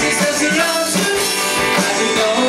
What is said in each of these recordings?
She says loves you. I do know.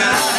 Yeah.